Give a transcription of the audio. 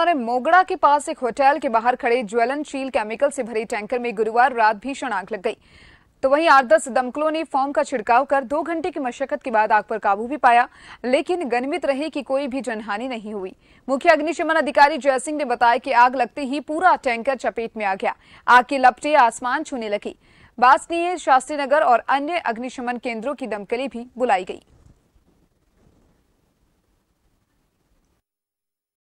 पर मोगड़ा के पास एक होटल के बाहर खड़े ज्वलनशील केमिकल से भरे टैंकर में गुरुवार रात भीषण आग लग गई। तो वहीं आठ दस दमकलों ने फॉर्म का छिड़काव कर दो घंटे की मशक्कत के बाद आग पर काबू भी पाया, लेकिन गनमित रहे कि कोई भी जनहानि नहीं हुई। मुख्य अग्निशमन अधिकारी जय सिंह ने बताया कि आग लगते ही पूरा टैंकर चपेट में आ गया। आग की लपटे आसमान छूने लगी। बासनीय शास्त्री नगर और अन्य अग्निशमन केंद्रों की दमकली भी बुलाई गई।